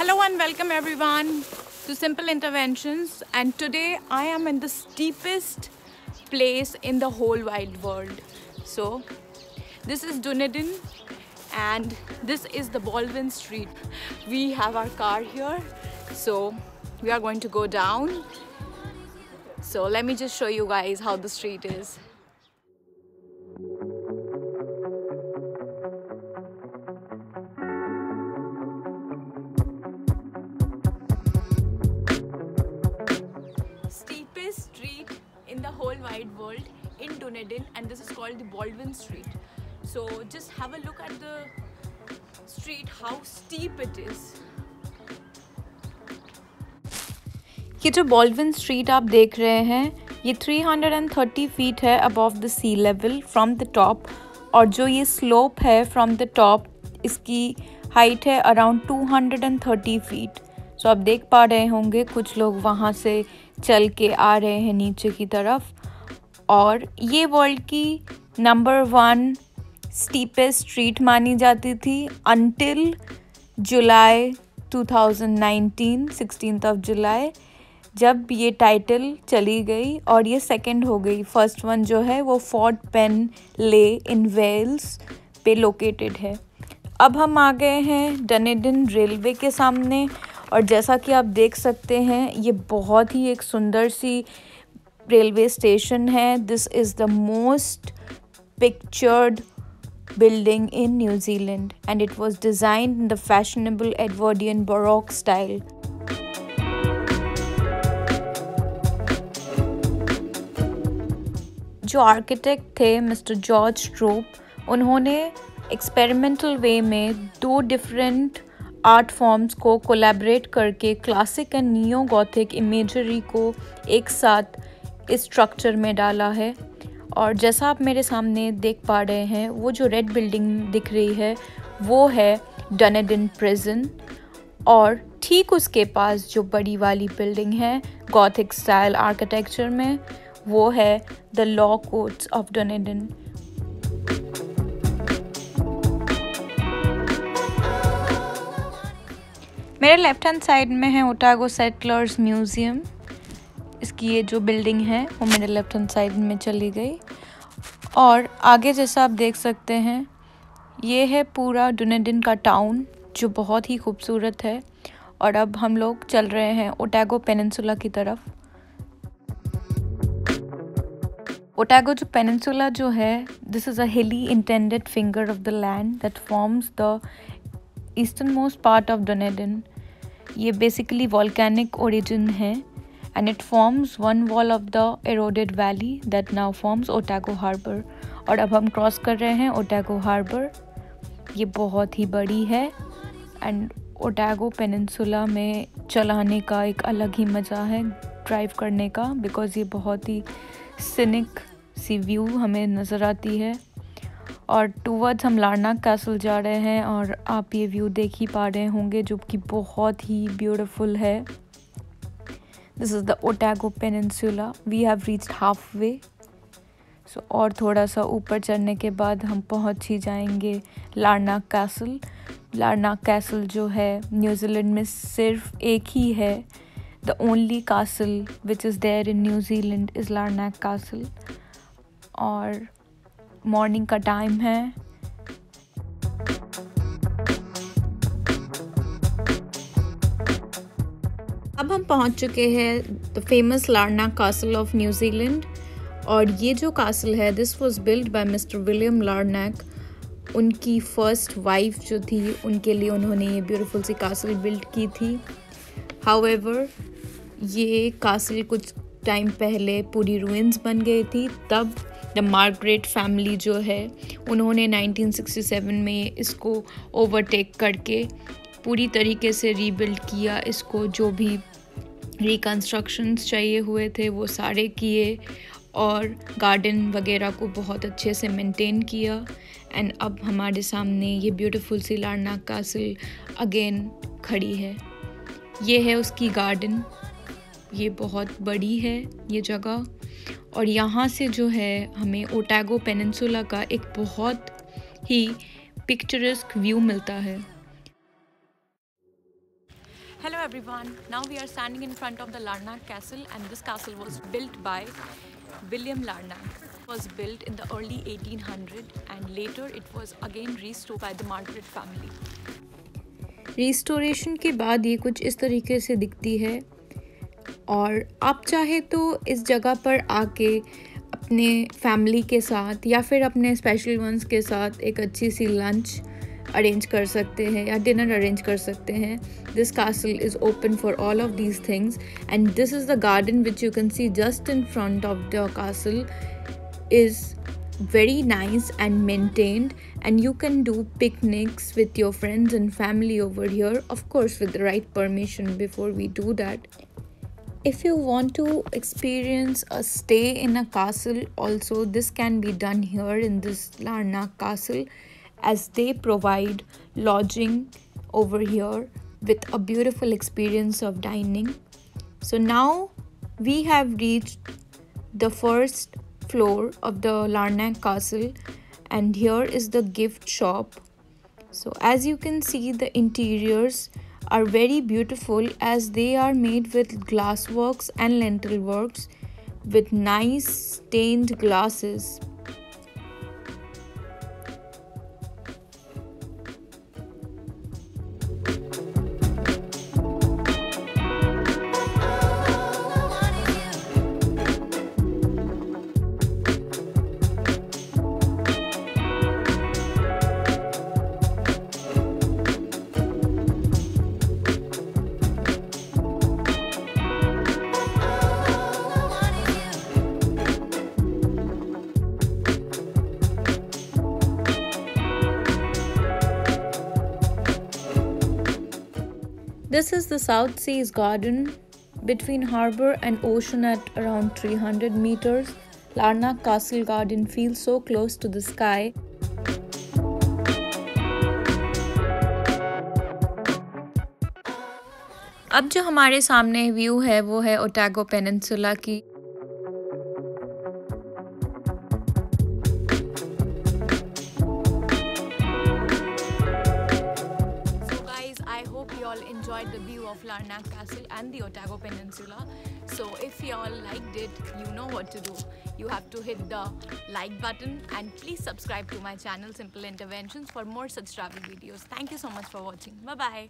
Hello and welcome everyone to Simple Interventions and today I am in the steepest place in the whole wide world. So this is Dunedin and this is the Baldwin Street. We have our car here so we are going to go down. So let me just show you guys how the street is. Wide world in Dunedin, and this is called the Baldwin Street. So, just have a look at the street, how steep it is. ये जो बॉल्विन street आप देख रहे हैं, ये 330 feet है above the sea level from the top और जो ये स्लोप है फ्रॉम द टॉप इसकी हाइट है अराउंड 230 फीट सो आप देख पा रहे होंगे, कुछ लोग वहाँ से चल के आ रहे हैं नीचे की तरफ़ और ये वर्ल्ड की नंबर वन स्टीपेस्ट स्ट्रीट मानी जाती थी until July 2019 sixteen of July जब ये टाइटल चली गई और ये सेकंड हो गई। फ़र्स्ट वन जो है वो फोर्ट पेन ले इन वेल्स पे लोकेटेड है। अब हम आ गए हैं डनेडन रेलवे के सामने और जैसा कि आप देख सकते हैं, ये बहुत ही एक सुंदर सी रेलवे स्टेशन है this is the most pictured building in New Zealand and it was designed in the fashionable Edwardian style. जो आर्किटेक्ट थे मिस्टर जॉर्ज ट्रोप उन्होंने एक्सपेरिमेंटल वे में दो डिफरेंट आर्ट फॉर्म्स को कोलैबोरेट करके classic and neo gothic imagery को एक साथ स्ट्रक्चर में डाला है। और जैसा आप मेरे सामने देख पा रहे हैं, वो जो रेड बिल्डिंग दिख रही है, वो है डनेडिन प्रिजन और ठीक उसके पास जो बड़ी वाली बिल्डिंग है गॉथिक स्टाइल आर्किटेक्चर में, वो है the law courts of Dunedin मेरे लेफ़्ट हैंड साइड में है ओटागो सेटलर्स म्यूज़ियम इसकी ये जो बिल्डिंग है, वो मेरे लेफ़्ट हैंड साइड में चली गई। और आगे जैसा आप देख सकते हैं, ये है पूरा डुनेडिन का टाउन जो बहुत ही खूबसूरत है। और अब हम लोग चल रहे हैं ओटैगो पेनिनसुला की तरफ़। ओटैगो जो पेनिनसुला जो है this is a hilly intended finger of the land that forms the eastern most part of Dunedin ये बेसिकली वॉल्केनिक ओरिजिन है। And it forms one wall of the eroded valley that now forms Otago Harbor. और अब हम cross कर रहे हैं Otago harbour ये बहुत ही बड़ी है। एंड ओटागो पेनिनसुला में चलाने का एक अलग ही मज़ा है ड्राइव करने का बिकॉज़ ये बहुत ही सिनिक सी व्यू हमें नज़र आती है। और टूवर्ड्स हम लारनाक कैसल जा रहे हैं और आप ये व्यू देख ही पा रहे होंगे जो कि बहुत ही ब्यूटीफुल है। This is the Otago peninsula we have reached half way so और थोड़ा सा ऊपर चढ़ने के बाद हम पहुँच ही जाएँगे लारनाक कैसल लारनाक कैसल जो है न्यूजीलैंड में सिर्फ़ एक ही है. The only castle which is there in New Zealand is Larnach castle और मॉर्निंग का टाइम है. पहुँच चुके हैं the famous Larnach castle of New Zealand और ये जो कासल है this was build by mister William Larnach उनकी फ़र्स्ट वाइफ जो थी, उनके लिए उन्होंने ये ब्यूटीफुल सी कासल बिल्ड की थी। हाउएवर ये कासल कुछ टाइम पहले पूरी रूइंस बन गई थी। तब द मार्गरेट फैमिली जो है, उन्होंने 1967 में इसको ओवरटेक करके पूरी तरीके से रीबिल्ड किया, इसको जो भी रिकन्स्ट्रक्शंस चाहिए हुए थे, वो सारे किए और गार्डन वगैरह को बहुत अच्छे से मेंटेन किया। एंड अब हमारे सामने ये ब्यूटीफुल सी लारनाक कासिल अगेन खड़ी है। ये है उसकी गार्डन ये बहुत बड़ी है ये जगह। और यहाँ से जो है हमें ओटैगो पेनिनसुला का एक बहुत ही पिक्चरस्क व्यू मिलता है। Hello everyone, now we are standing in front of the Larnac castle and this castle was built by William Larnac. It was built in the early 1800 and later it was again restored by the Margaret family. Restoration के बाद ये कुछ इस तरीके से दिखती है और आप चाहे तो इस जगह पर आके अपने फैमिली के साथ या फिर अपने स्पेशल वंस के साथ एक अच्छी सी लंच अरेंज कर सकते हैं या डिनर अरेंज कर सकते हैं this castle is open for all of these things and this is the garden which you can see just in front of the castle is very nice and maintained and you can do picnics with your friends and family over here of course with the right permission before we do that if you want to experience a stay in a castle also this can be done here in this larnac castle as they provide lodging over here with a beautiful experience of dining. So now we have reached the first floor of the Larnac Castle and here is the gift shop. So as you can see the interiors are very beautiful as they are made with glass works and lintel works with nice stained glasses This is the South Seas Garden between harbour and ocean at around 300 meters. Larnac Castle Garden feels so close to the sky. अब जो हमारे सामने view है वो है Otago peninsula की Larnac Castle and the Otago Peninsula. So if y'all liked it, you know what to do. You have to hit the like button and please subscribe to my channel Simple Interventions for more such travel videos. Thank you so much for watching. Bye-bye.